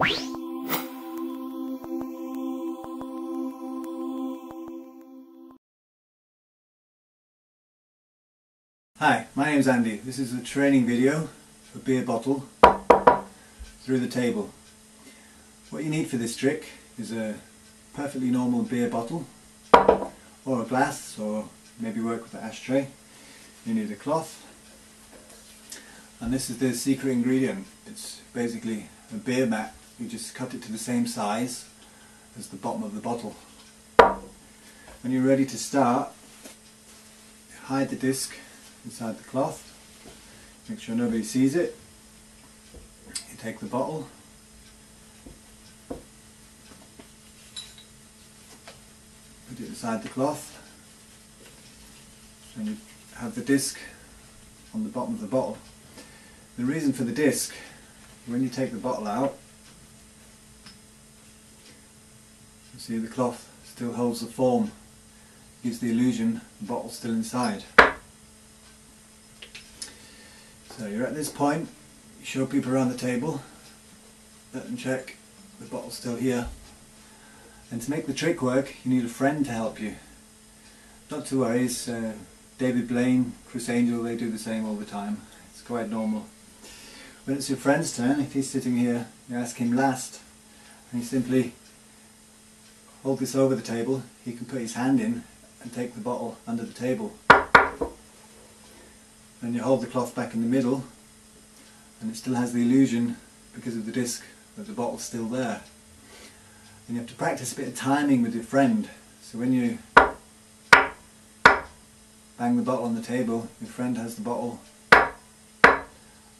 Hi, my name is Andy. This is a training video for beer bottle through the table. What you need for this trick is a perfectly normal beer bottle or a glass or maybe work with an ashtray. You need a cloth and this is the secret ingredient. It's basically a beer mat. You just cut it to the same size as the bottom of the bottle. When you're ready to start, hide the disc inside the cloth. Make sure nobody sees it. You take the bottle. Put it inside the cloth. And you have the disc on the bottom of the bottle. The reason for the disc, when you take the bottle out, you see the cloth still holds the form, gives the illusion the bottle's still inside. So you're at this point, you show people around the table, let them check the bottle's still here. And to make the trick work, you need a friend to help you. Not to worry, it's uh, David Blaine, Criss Angel, they do the same all the time. It's quite normal. When it's your friend's turn, if he's sitting here, you ask him last. And he simply hold this over the table, he can put his hand in and take the bottle under the table. Then you hold the cloth back in the middle and it still has the illusion because of the disc that the bottle's still there. And you have to practice a bit of timing with your friend. So when you bang the bottle on the table, your friend has the bottle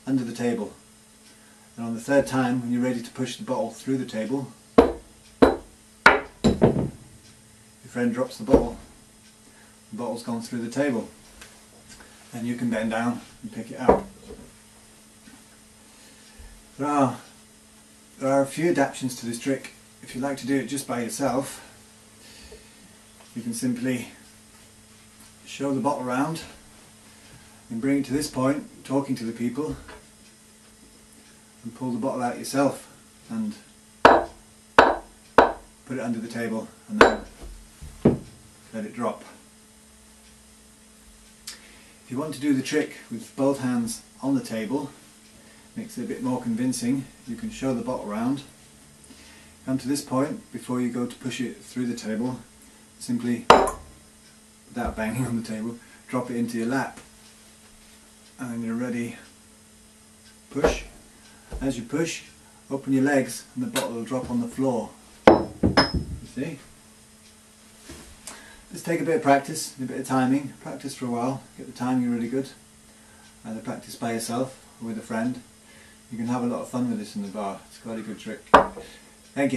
under the table. And on the third time, when you're ready to push the bottle through the table, friend drops the bottle. The bottle's gone through the table and you can bend down and pick it out. There are, there are a few adaptations to this trick. If you like to do it just by yourself, you can simply show the bottle around and bring it to this point, talking to the people, and pull the bottle out yourself and put it under the table and then let it drop. If you want to do the trick with both hands on the table, makes it a bit more convincing, you can show the bottle around. Come to this point, before you go to push it through the table, simply, without banging on the table, drop it into your lap. And you're ready, push. As you push, open your legs and the bottle will drop on the floor. You see? Just take a bit of practice, a bit of timing, practice for a while, get the timing really good. Either practice by yourself or with a friend. You can have a lot of fun with this in the bar, it's quite a good trick. Thank you.